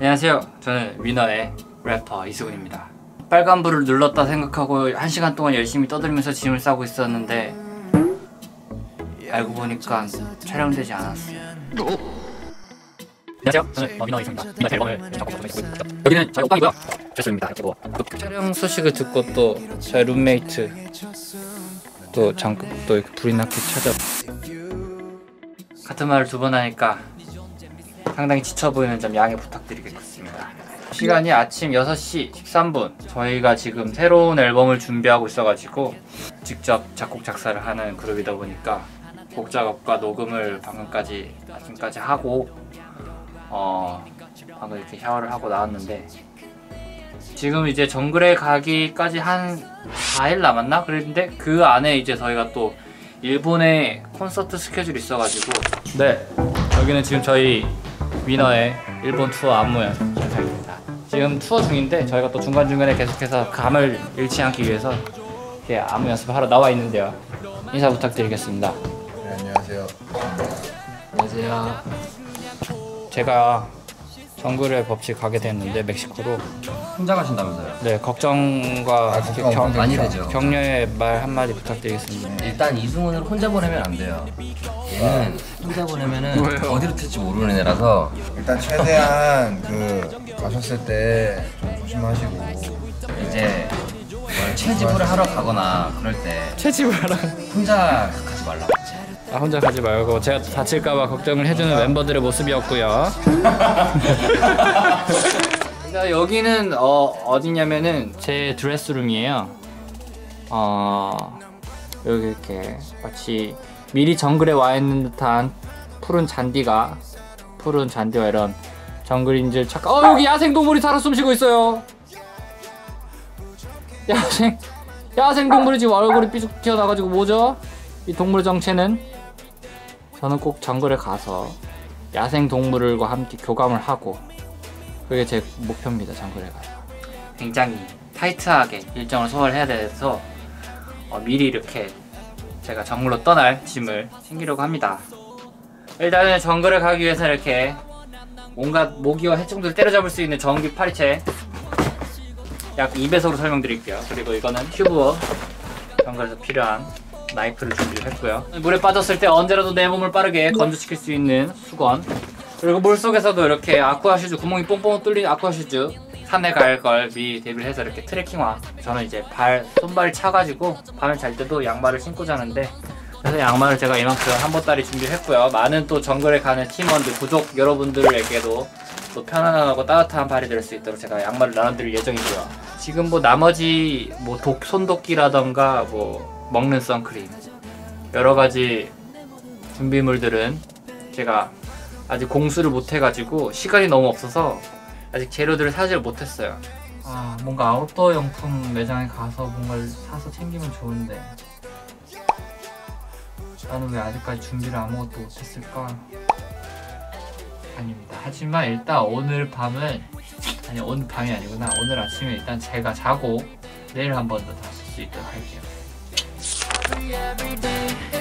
안녕하세요. 저는 위너의 래퍼 이수근입니다. 빨간불을 눌렀다 생각하고 한 시간 동안 열심히 떠들면서 짐을 싸고 있었는데 알고 보니까 촬영되지 않았어요. 안녕하세요. 저는 어, 민호 이수입니다. 민호 앨범을 작곡 보고 있습니다. 여기는 저희 옥방이고요. 제수입니다. 이렇게 뭐 촬영 소식을 듣고 또 저희 룸메이트 또 잠깐 또 불이 나게 찾아 같은 말을 두 번 하니까 상당히 지쳐 보이는 점 양해 부탁드리겠습니다. 시간이 아침 6시 13분. 저희가 지금 새로운 앨범을 준비하고 있어가지고 직접 작곡 작사를 하는 그룹이다 보니까 곡 작업과 녹음을 방금까지 아침까지 하고 어 방금 이렇게 샤워를 하고 나왔는데 지금 이제 정글에 가기까지 한 4일 남았나? 그랬는데 그 안에 이제 저희가 또 일본에 콘서트 스케줄이 있어가지고 네 여기는 지금 저희 위너의 일본 투어 안무 연습 현장입니다 지금 투어 중인데 저희가 또 중간중간에 계속해서 감을 잃지 않기 위해서 이렇게 안무 연습을 하러 나와 있는데요 인사 부탁드리겠습니다 네, 안녕하세요. 안녕하세요 제가 정글의 법칙 가게 됐는데 멕시코로 혼자 가신다면서요? 네 걱정과 아, 걱정 많이 되죠. 되죠. 격려의 말 한마디 부탁드리겠습니다 일단 이승훈을 혼자 보내면 안 돼요. 얘는 혼자 보내면은 어디로 튈지 모르는 애라서. 일단 최대한 그 가셨을 때 좀 조심하시고. 이제 뭘 채집을 하러 가거나 그럴 때 채집을 하라 혼자 가지 말라고. 아, 혼자 가지 말고 제가 다칠까봐 걱정을 해주는 멤버들의 모습이었고요. 자, 여기는 어, 어디냐면은 제 드레스룸이에요. 어, 여기 이렇게 마치 미리 정글에 와 있는 듯한 푸른 잔디가 푸른 잔디와 이런 정글인 줄 착각. 어 여기 야생 동물이 살아 숨쉬고 있어요. 야생 야생 동물이 지금 얼굴이 삐죽 튀어나가지고 뭐죠? 이 동물의 정체는 저는 꼭 정글에 가서 야생 동물과 함께 교감을 하고 그게 제 목표입니다 정글에 가서 굉장히 타이트하게 일정을 소화해야 돼서 어, 미리 이렇게 제가 정글로 떠날 짐을 챙기려고 합니다 일단은 정글에 가기 위해서 이렇게 온갖 모기와 해충들을 때려잡을 수 있는 전기 파리채 약 2배속으로 설명드릴게요 그리고 이거는 튜브 정글에서 필요한 나이프를 준비했고요. 물에 빠졌을 때 언제라도 내 몸을 빠르게 건조시킬 수 있는 수건. 그리고 물 속에서도 이렇게 아쿠아 슈즈 구멍이 뽕뽕 뚫린 아쿠아 슈즈 산에 갈 걸 미리 대비를 해서 이렇게 트레킹화. 저는 이제 발 손발이 차가지고 밤에 잘 때도 양말을 신고 자는데 그래서 양말을 제가 이만큼 한 보따리 준비했고요. 많은 또 정글에 가는 팀원들, 구독 여러분들에게도 또 편안하고 따뜻한 발이 될 수 있도록 제가 양말을 나눠드릴 예정이고요. 지금 뭐 나머지 뭐 독 손도끼라던가 뭐 먹는 선크림 여러 가지 준비물들은 제가 아직 공수를 못 해가지고 시간이 너무 없어서 아직 재료들을 사지를 못했어요. 아 뭔가 아웃도어 용품 매장에 가서 뭔가를 사서 챙기면 좋은데 나는 왜 아직까지 준비를 아무것도 못했을까? 아닙니다. 하지만 일단 오늘 밤은 아니 오늘 밤이 아니구나. 오늘 아침에 일단 제가 자고 내일 한 번 더 다시 쓸수 있도록 할게요. every day.